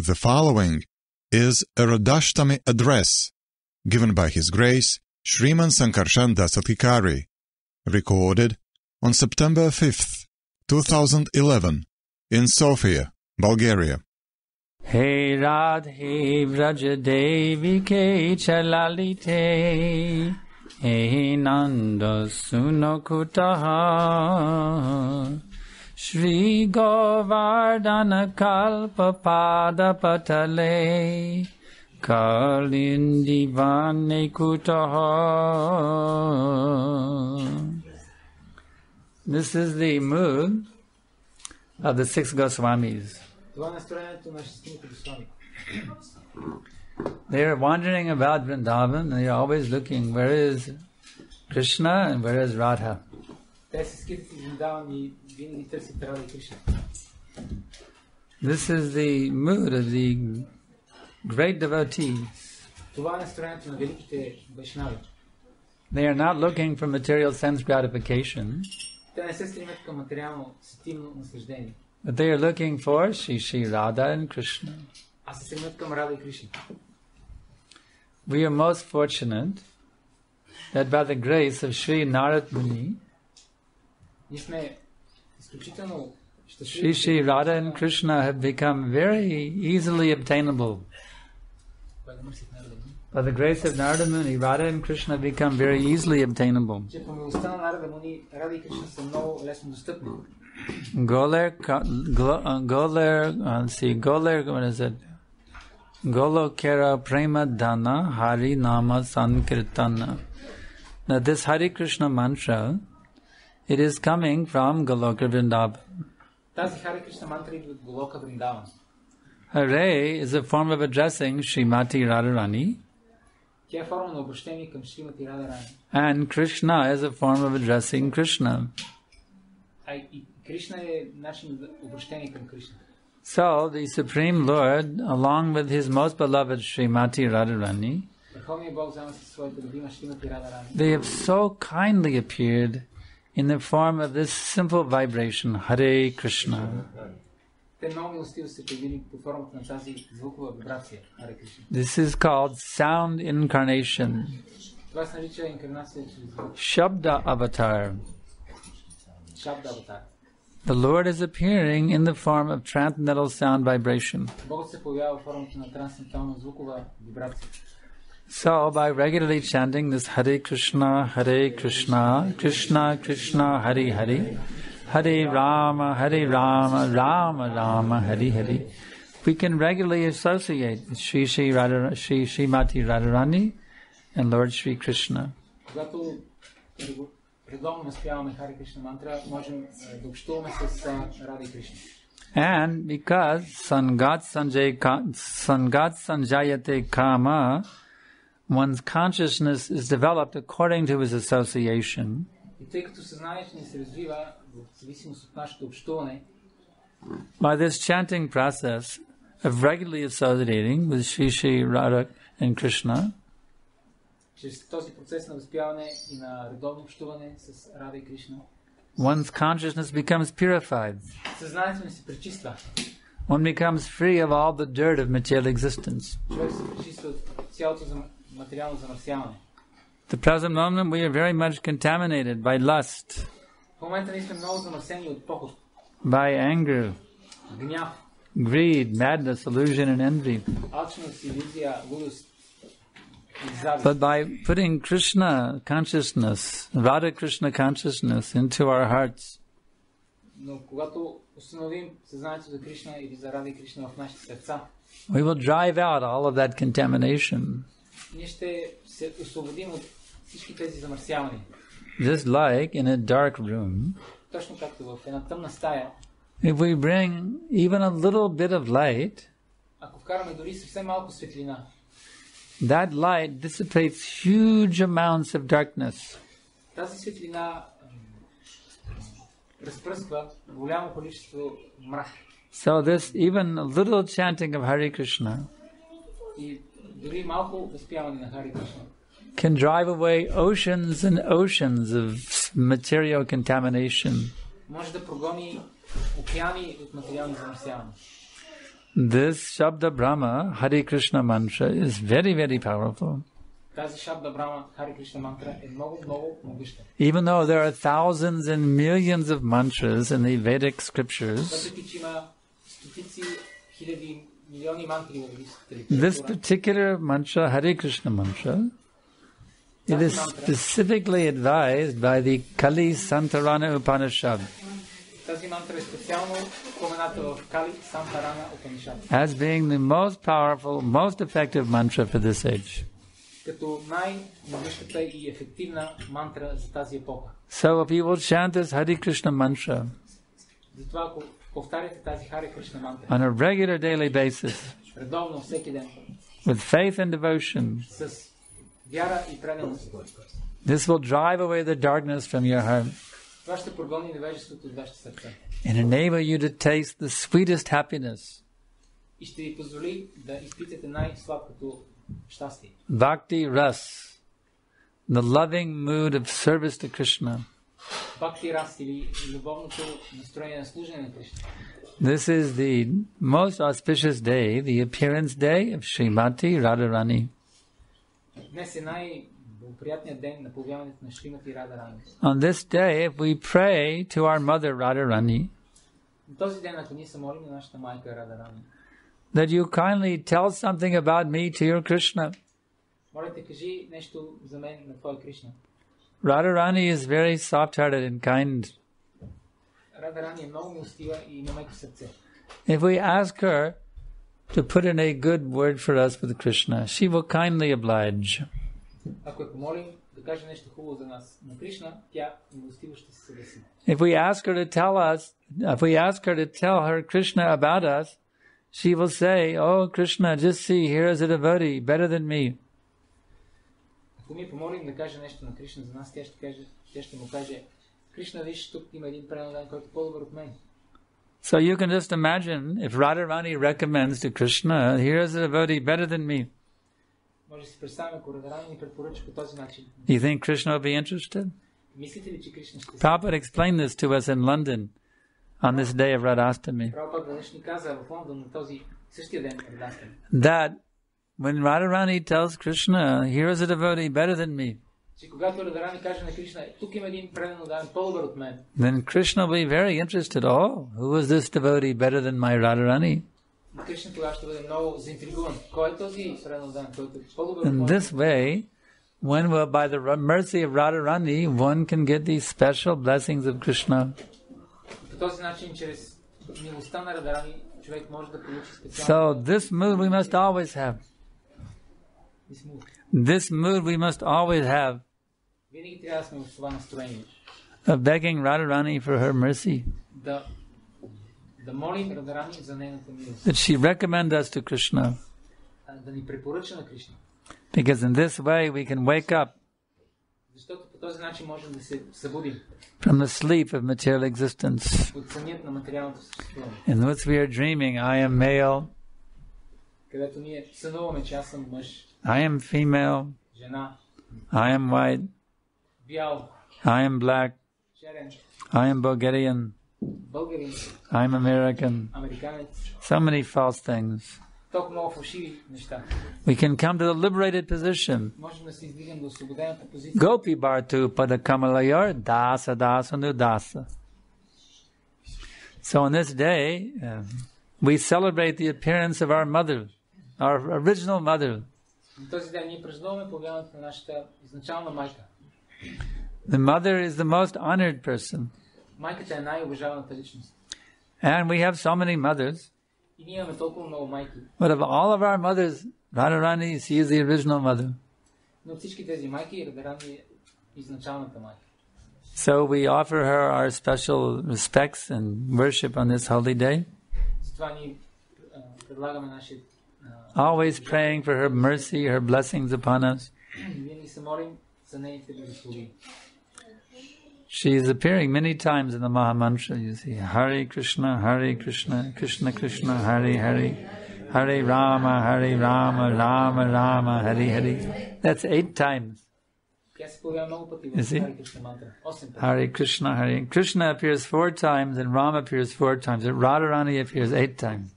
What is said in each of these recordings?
The following is a Radhashtami address given by His Grace Sriman Sankarshan Das Adhikari, recorded on September 5th, 2011, in Sofia, Bulgaria. Hey Radhe Vraja Devi Ke Chalalite Hey Nanda Sunokutaha Shri Govardhana Kalpa Pada Patale Kalindi Kutaha. This is the mood of the six Goswamis. They are wandering about Vrindavan and they are always looking where is Krishna and where is Radha. This is the mood of the great devotees. They are not looking for material sense gratification. But they are looking for Shri Radha and Krishna. We are most fortunate that by the grace of Sri Narad Muni, Shri Shri Radha and Krishna have become very easily obtainable. By the grace of Narada Muni, Radha and Krishna become very easily obtainable. Goler, Goler, uh, uh, let's see, Goler, what is it? Golokera Prema Dana Hare Nama Sankirtana. Now, this Hari Krishna mantra it is coming from Goloka Vrindavan. Тази Хари Кришна мантра идва от Голока Вриндаван. Hare is a form of addressing Srimati Radharani, Тя е форма на обращение към Шримати Рада Рани. and Krishna is a form of addressing Krishna. А и Кришна е начин за обращение към Кришна. So the Supreme Lord, along with his most beloved Srimati Radharani, Върховният Бог заедно със своята любима Шримати Рада Рани. they have so kindly appeared in the form of this simple vibration, Hare Krishna. This is called sound incarnation. Shabda avatar. The Lord is appearing in the form of transcendental sound vibration. So by regularly chanting this Hare Krishna, Hare Krishna, Krishna Krishna, Hare Hare, Hare Rama, Hare Rama, Rama Rama, Hare Hare, we can regularly associate Sri Sri, Radha, Sri Srimati Radharani and Lord Sri Krishna. And because Sangat Sanjay Sangat Sanjayate Kama one's consciousness is developed according to his association. By this chanting process of regularly associating with Shri Shri Radha and Krishna, one's consciousness becomes purified. One becomes free of all the dirt of material existence. The present moment we are very much contaminated by lust, by anger, greed, madness, illusion and envy. But by putting Krishna consciousness, Radha Krishna consciousness into our hearts, we will drive out all of that contamination ние ще се освободим от всички тези замърсявания. Just like in a dark room, Точно както в една тъмна стая, if we bring even a little bit of light, ако вкараме дори съвсем малко светлина, that light dissipates huge amounts of darkness. тази светлина м, разпръсква голямо количество мрак. So this even a little chanting of Hare Krishna И can drive away oceans and oceans of material contamination. This Shabda Brahma Hare Krishna mantra is very, very powerful. Even though there are thousands and millions of mantras in the Vedic scriptures, this particular mantra, Hare Krishna mantra, it is specifically advised by the Kali Santarana Upanishad. As being the most powerful, most effective mantra for this age. So if you will chant this Hare Krishna mantra, on a regular daily basis with faith and devotion. This will drive away the darkness from your home and enable you to taste the sweetest happiness. Bhakti Ras, the loving mood of service to Krishna. This is the most auspicious day, the appearance day of Srimati Radharani. On this day, if we pray to our mother Radharani, that you kindly tell something about me to your Krishna. Radharani is very soft hearted and kind. If we ask her to put in a good word for us with Krishna, she will kindly oblige. If we ask her to tell us, if we ask her to tell her Krishna about us, she will say, Oh Krishna, just see, here is a devotee better than me. So you can just imagine if Radharani recommends to Krishna, here is a devotee better than me. You think Krishna will be interested? Prabhupada explained this to us in London on this day of Radhashtami. That when Radharani tells Krishna, here is a devotee better than me, then Krishna will be very interested. Oh, who is this devotee better than my Radharani? In this way, when we're by the mercy of Radharani, one can get these special blessings of Krishna. So this mood we must always have. This mood. This mood we must always have. We need to ask. Of uh, begging Radharani for her mercy. The, the morning Radharani is the name of the. That she recommend us to uh, Krishna. Because in this way we can wake up from the sleep of material existence. In which we are dreaming, I am male. I am female. I am white. I am black. I am Bulgarian. I am American. So many false things. We can come to the liberated position. Gopi Bartu Padakamalayor Dasa Dasa Dasa. So on this day, uh, we celebrate the appearance of our mother, our original mother. The mother is the most honored person. And we have so many mothers. But of all of our mothers, Radharani, she is the original mother. So we offer her our special respects and worship on this holy day always praying for her mercy, her blessings upon us. She is appearing many times in the Mahamantra. You see, Hare Krishna, Hare Krishna, Krishna Krishna, Hare Hare, Hare Rama, Hare Rama, Rama Rama, Hare Hare. That's eight times. You see? Hare Krishna, Hare Krishna appears four times and Rama appears four times. Radharani appears eight times.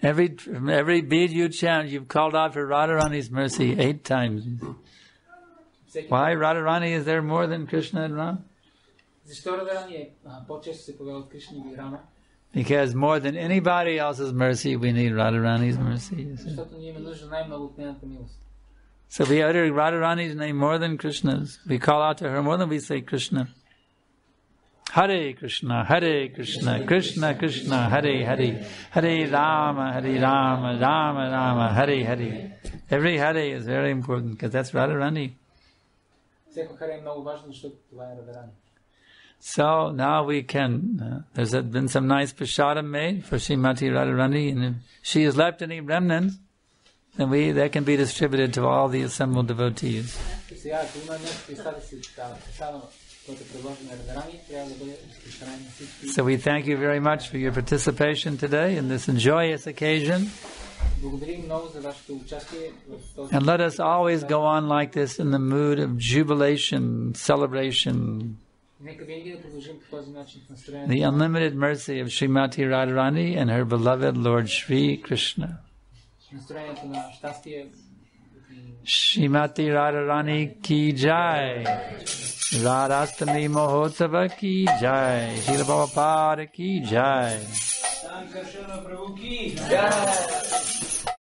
Every, every bead you chant, you've called out for Radharani's mercy eight times. Why Radharani is there more than Krishna and Ram? Because more than anybody else's mercy, we need Radharani's mercy. So we utter Radharani's name more than Krishna's. We call out to her more than we say Krishna. Hare Krishna, Hare Krishna, Krishna Krishna, Hare Hare, Hare Rama, Hare Rama, Rama Rama, Hare Hare. Every Hare is very important because that's Radharani. So now we can. Uh, there's been some nice prasadam made for Srimati Radharani, and if she has left any remnants, then we that can be distributed to all the assembled devotees. So we thank you very much for your participation today in this joyous occasion. And let us always go on like this in the mood of jubilation, celebration. The unlimited mercy of Srimati Radharani and her beloved Lord Sri Krishna. Shrimati Radha Rani की जय राधाष्टमी महोत्सव की जय शिल पार की जय प्रभु की जय